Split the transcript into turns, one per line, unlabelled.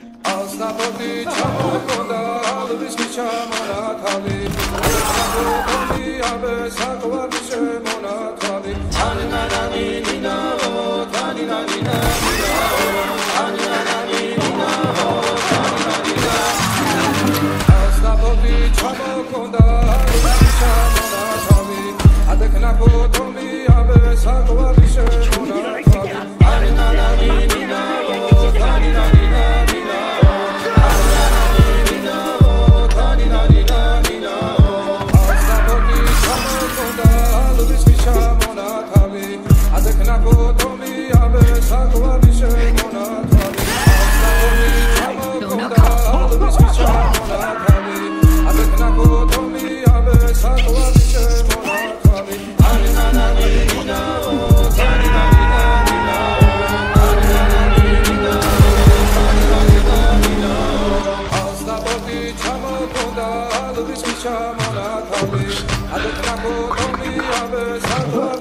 ასნაფოდი ჩამოკონდა ალვის ჩამონათავი ასნაფოდი აბე საკვარი შემონათავი ანანანი ნინა თანინანი ნინა ანანანი ნინა თანინანი ნინა ასნაფოდი ჩამოკონდა ალვის ჩამონათავი ადეკნა ფოტომი აბე საკვარი ალვის ჩამონათავი ადეთ ნაკო თომი აბე საკვარი